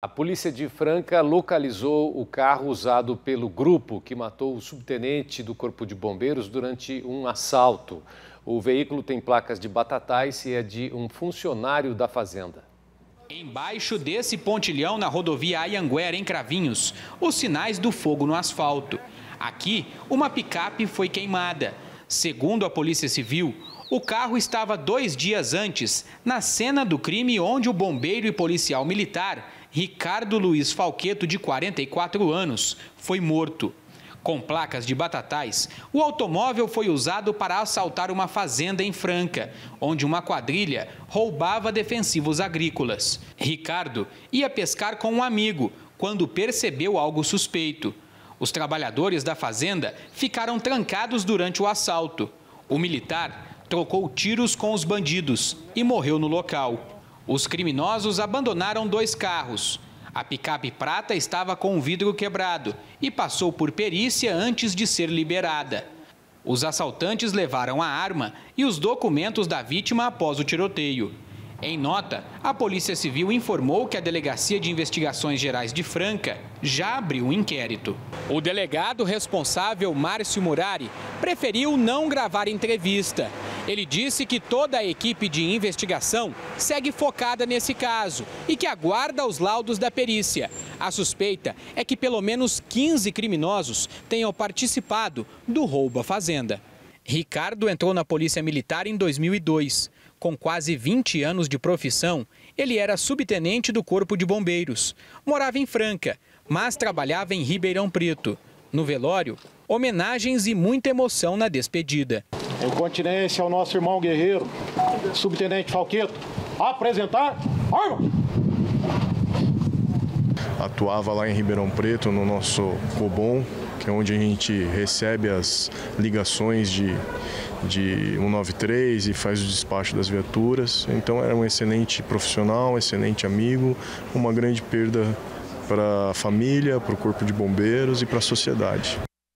A polícia de Franca localizou o carro usado pelo grupo que matou o subtenente do Corpo de Bombeiros durante um assalto. O veículo tem placas de batatais e é de um funcionário da fazenda. Embaixo desse pontilhão na rodovia Ayanguera, em Cravinhos, os sinais do fogo no asfalto. Aqui, uma picape foi queimada. Segundo a Polícia Civil, o carro estava dois dias antes, na cena do crime onde o bombeiro e policial militar Ricardo Luiz Falqueto, de 44 anos, foi morto. Com placas de batatais, o automóvel foi usado para assaltar uma fazenda em Franca, onde uma quadrilha roubava defensivos agrícolas. Ricardo ia pescar com um amigo quando percebeu algo suspeito. Os trabalhadores da fazenda ficaram trancados durante o assalto. O militar trocou tiros com os bandidos e morreu no local. Os criminosos abandonaram dois carros. A picape prata estava com o vidro quebrado e passou por perícia antes de ser liberada. Os assaltantes levaram a arma e os documentos da vítima após o tiroteio. Em nota, a Polícia Civil informou que a Delegacia de Investigações Gerais de Franca já abriu um inquérito. O delegado responsável, Márcio Murari, preferiu não gravar entrevista. Ele disse que toda a equipe de investigação segue focada nesse caso e que aguarda os laudos da perícia. A suspeita é que pelo menos 15 criminosos tenham participado do roubo à fazenda. Ricardo entrou na Polícia Militar em 2002. Com quase 20 anos de profissão, ele era subtenente do Corpo de Bombeiros. Morava em Franca, mas trabalhava em Ribeirão Preto. No velório, homenagens e muita emoção na despedida. Em continência ao nosso irmão guerreiro, subtenente Falqueto, apresentar arma! Atuava lá em Ribeirão Preto, no nosso Cobom, que é onde a gente recebe as ligações de de 193 e faz o despacho das viaturas. Então era um excelente profissional, um excelente amigo, uma grande perda para a família, para o corpo de bombeiros e para a sociedade.